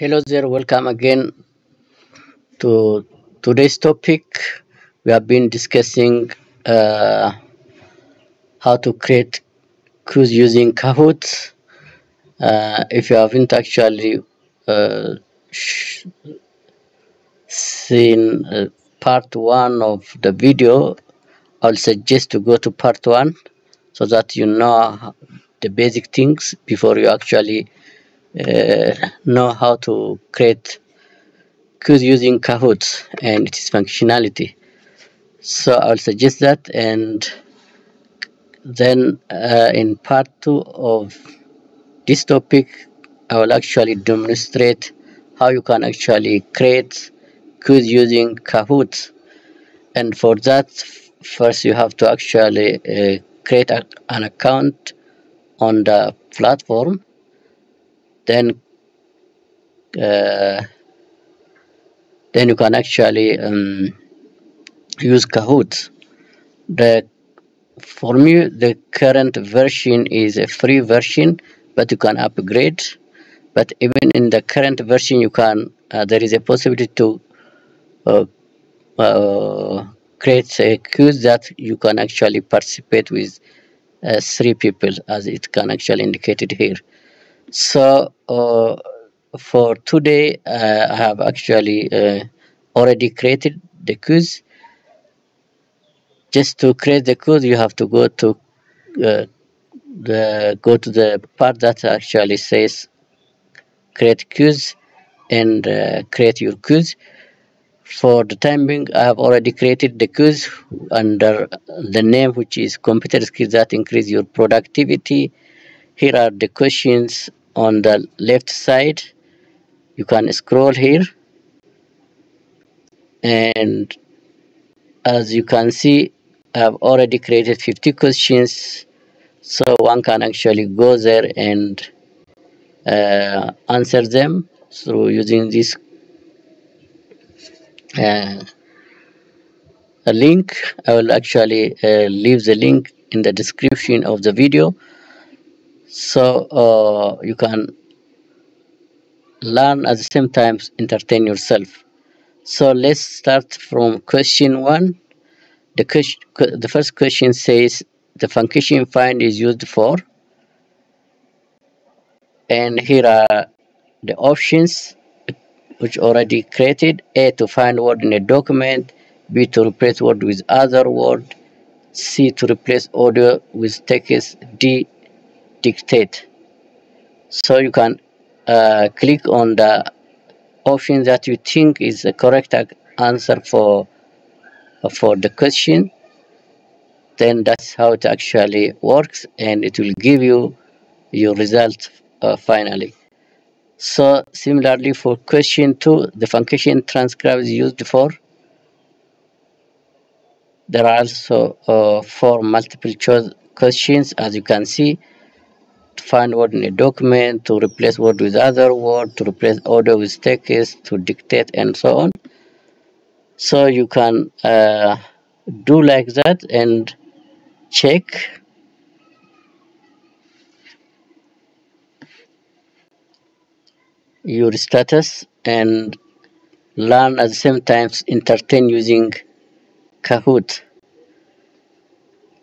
Hello there, welcome again to today's topic. We have been discussing uh, how to create quiz using Kahoot. Uh, if you haven't actually uh, seen uh, part one of the video, I'll suggest to go to part one so that you know the basic things before you actually uh, know how to create quiz using Kahoot and its functionality. So I'll suggest that and then uh, in part two of this topic, I will actually demonstrate how you can actually create quiz using Kahoot. And for that, first you have to actually uh, create a, an account on the platform. Then uh, then you can actually um, use Kahoot. The for me the current version is a free version, but you can upgrade. But even in the current version, you can uh, there is a possibility to uh, uh, create a quiz that you can actually participate with uh, three people, as it can actually indicated here. So uh, for today, uh, I have actually uh, already created the quiz. Just to create the quiz, you have to go to uh, the go to the part that actually says create quiz and uh, create your quiz. For the time being, I have already created the quiz under the name which is computer skills that increase your productivity. Here are the questions on the left side. You can scroll here. And as you can see, I have already created 50 questions. So one can actually go there and uh, answer them through using this uh, link. I will actually uh, leave the link in the description of the video so uh, you can learn at the same time entertain yourself. So let's start from question one. The question the first question says the function find is used for? And here are the options which already created a to find word in a document b to replace word with other word c to replace audio with text d dictate so you can uh, click on the option that you think is the correct answer for for the question then that's how it actually works and it will give you your result uh, finally So similarly for question two, the function transcribe is used for. There are also uh, four multiple choice questions as you can see. Find word in a document, to replace word with other word, to replace order with text, to dictate and so on. So you can uh, do like that and check your status and learn at the same time entertain using Kahoot.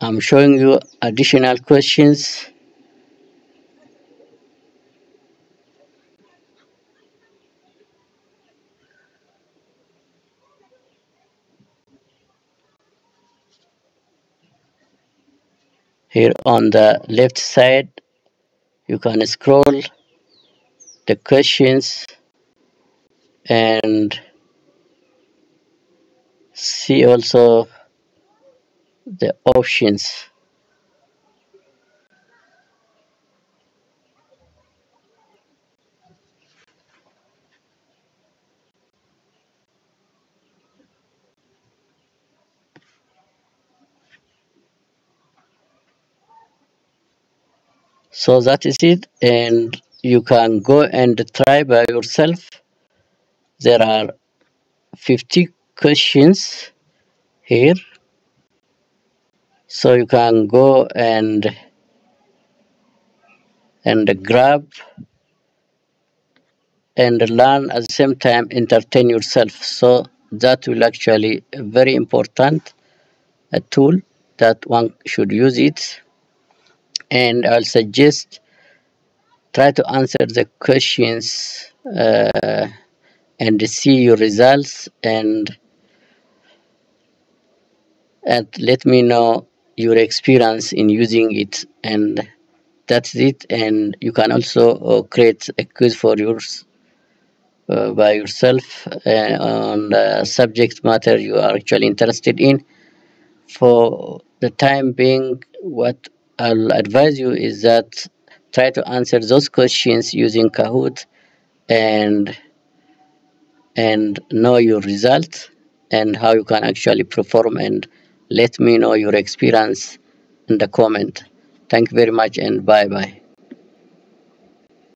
I'm showing you additional questions. Here on the left side, you can scroll the questions and see also the options. So that is it, and you can go and try by yourself. There are 50 questions here, so you can go and and grab and learn at the same time entertain yourself. So that will actually a very important a tool that one should use it and I'll suggest try to answer the questions uh, and see your results and and let me know your experience in using it. And that's it. And you can also uh, create a quiz for yours uh, by yourself uh, on the subject matter you are actually interested in. For the time being what I'll advise you is that try to answer those questions using Kahoot and and know your result and how you can actually perform and let me know your experience in the comment. Thank you very much and bye bye.